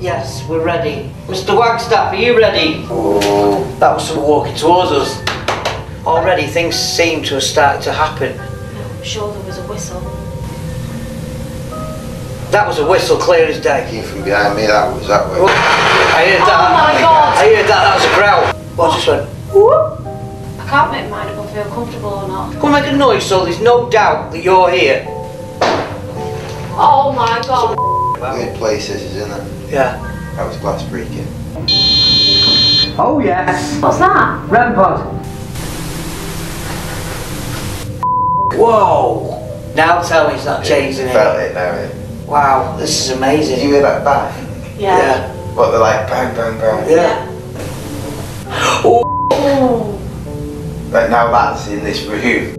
Yes, we're ready. Mr. Wagstaff, are you ready? Oh, That was someone walking towards us. Already things seem to have started to happen. I'm sure there was a whistle. That was a whistle clear as day. came from behind me, that was that way. Oh, I heard that. Oh my God. I heard that, that was a growl. What just went? I can't make mine up and feel comfortable or not. Come on, make a noise so there's no doubt that you're here. Oh my god. Weird place this is, isn't it? Yeah. That was glass breaking. Oh yes. What's that? Rampart. Whoa. Now tell me it's not changing Felt it. it now, eh? Wow, this is amazing. Did you hear that bang? Yeah. What, they're like bang, bang, bang? Yeah. Oh. But now that's in this room.